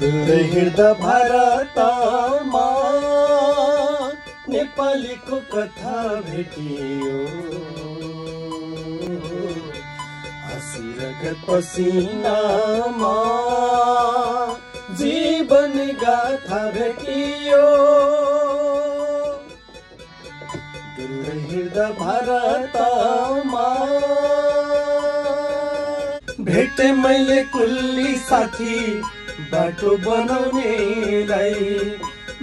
डुल्दै हिँड्दा भारतमा नेपालीको कथा भेटियो। आशिरगत पसिनामा जीवन गाथा भेटियो। हिँड्दा भारतमा भेटे मैले कुल्ली साथी बाटो बनाउनेलाई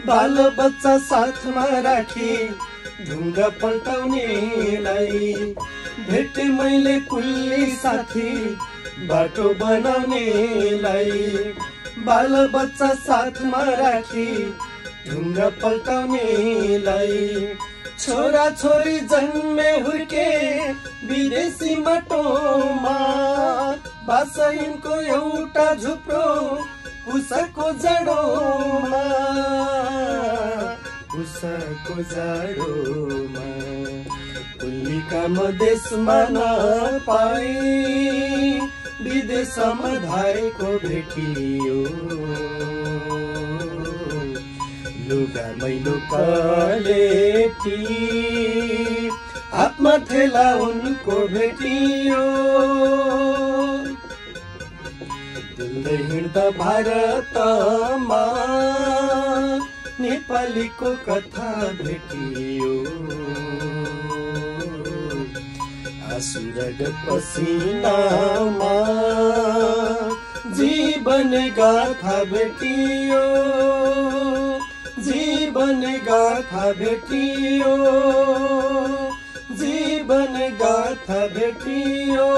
बाल बच्चा साथमा राखी ढुङ्गा पल्टाउनेलाई भेटे मैले कुल्ली साथी बाटो बनाउनेलाई बाल बच्चा साथमा राखी ढुङ्गा पल्टाउनेलाई छोरा छोरी जन्मे हुर्के विदेशी माटोमा बासैनको एउटा झुप्रो पुसाको जाडोमा पुसाको जाडोमा कुल्लीका मधेसमा नपाई विदेशमा धाएको भेटियो। लुगा मैलो कलेटी हातमा थेला उनको भेटियो। डुल्दै हिँड्दा भारतमा नेपालीको कथा भेटियो। आसुरग पसिनामा जीवन गाथा भेटियो। जीवन गाथा भेटियो। जीवन गाथा भेटियो।